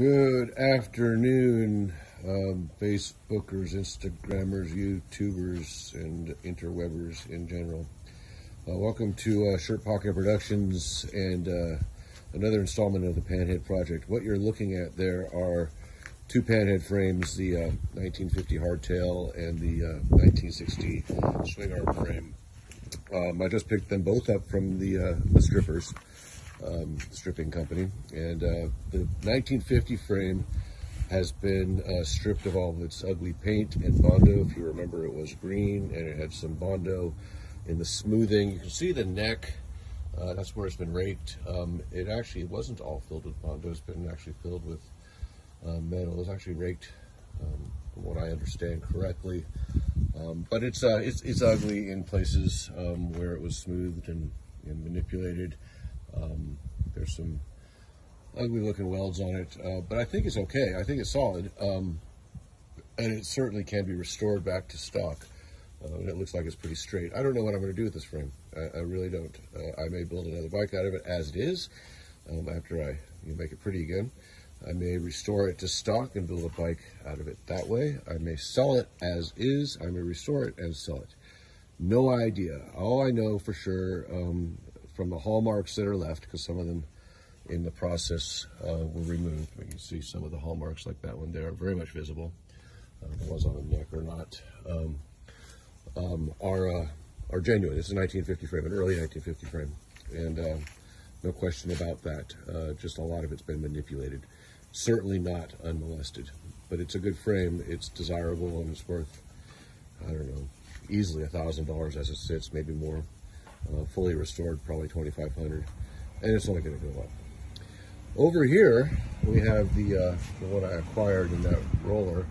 Good afternoon, um, Facebookers, Instagrammers, YouTubers, and interwebers in general. Uh, welcome to uh, Shirt Pocket Productions and uh, another installment of the Panhead Project. What you're looking at there are two Panhead frames, the 1950 uh, hardtail and the 1960 uh, swing arm frame. Um, I just picked them both up from the, uh, the strippers um, stripping company. And uh, the 1950 frame has been uh, stripped of all of its ugly paint and Bondo. If you remember, it was green and it had some Bondo in the smoothing. You can see the neck. Uh, that's where it's been raked. Um, it actually wasn't all filled with Bondo. It's been actually filled with uh, metal. It was actually raked, um, from what I understand correctly. Um, but it's, uh, it's, it's ugly in places um, where it was smoothed and, and manipulated. Um, there's some ugly looking welds on it, uh, but I think it's okay. I think it's solid. Um, and it certainly can be restored back to stock. Uh, and it looks like it's pretty straight. I don't know what I'm going to do with this frame. I, I really don't. Uh, I may build another bike out of it as it is um, after I you make it pretty again. I may restore it to stock and build a bike out of it that way. I may sell it as is. I may restore it and sell it. No idea. All I know for sure, um, from the hallmarks that are left, because some of them in the process uh, were removed. We can see some of the hallmarks like that one there, very much visible. Uh, was on the neck or not, um, um, are, uh, are genuine. It's a 1950 frame, an early 1950 frame. And uh, no question about that. Uh, just a lot of it's been manipulated. Certainly not unmolested, but it's a good frame. It's desirable and it's worth, I don't know, easily a $1,000 as it sits, maybe more uh, fully restored, probably 2,500, and it's only going to go up. Over here, we have the, uh, one I acquired in that roller.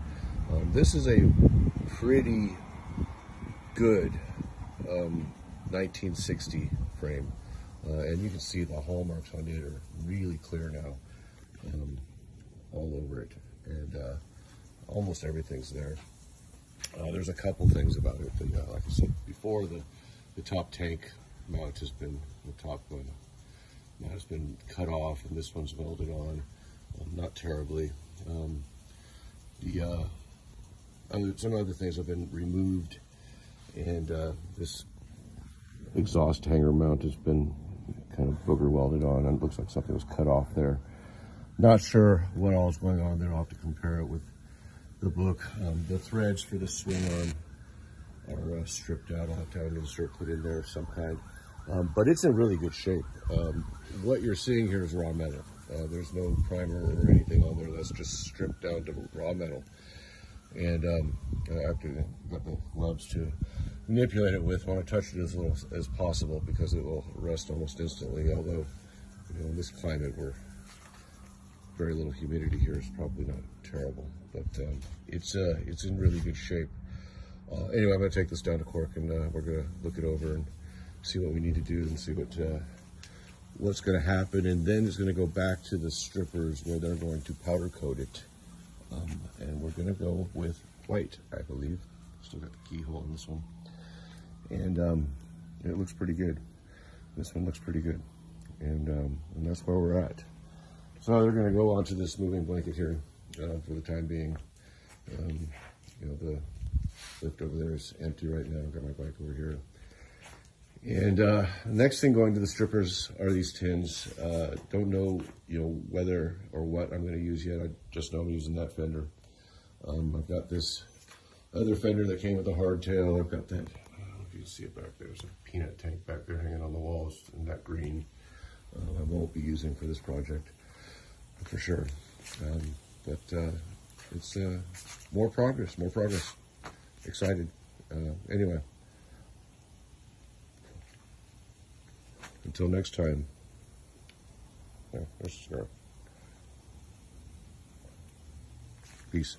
Um, this is a pretty good um, 1960 frame, uh, and you can see the hallmarks on it are really clear now, um, all over it, and uh, almost everything's there. Uh, there's a couple things about it, that, uh, like I said before, the the top tank mount has been, the top one mount has been cut off and this one's welded on, um, not terribly. Um, the uh, other, some other things have been removed and uh, this exhaust hanger mount has been kind of booger welded on and it looks like something was cut off there. Not sure what all is going on there. I'll have to compare it with the book. Um, the threads for the swing arm are uh, stripped out. I'll have to have an insert put in there of some kind. Um, but it's in really good shape. Um, what you're seeing here is raw metal. Uh, there's no primer or anything on there. That's just stripped down to raw metal. And um, to get the gloves to manipulate it with. I want to touch it as little as possible because it will rust almost instantly. Although, you know, in this climate where very little humidity here is probably not terrible. But um, it's uh, it's in really good shape. Uh, anyway, I'm going to take this down to Cork and uh, we're going to look it over and see what we need to do and see what uh, what's going to happen. And then it's going to go back to the strippers where they're going to powder coat it. Um, and we're going to go with white, I believe. Still got the keyhole in this one. And um, it looks pretty good. This one looks pretty good. And, um, and that's where we're at. So they're going to go onto this moving blanket here uh, for the time being. Um, you know, the lift over there is empty right now. I've got my bike over here. And uh, next thing going to the strippers are these tins. Uh, don't know, you know, whether or what I'm going to use yet. I just know I'm using that fender. Um, I've got this other fender that came with a hardtail. I've got that, I don't know if you can see it back there. There's a peanut tank back there hanging on the walls in that green. Uh, I won't be using for this project for sure. Um, but uh, it's uh, more progress, more progress excited. Uh, anyway, until next time. Yeah, Peace.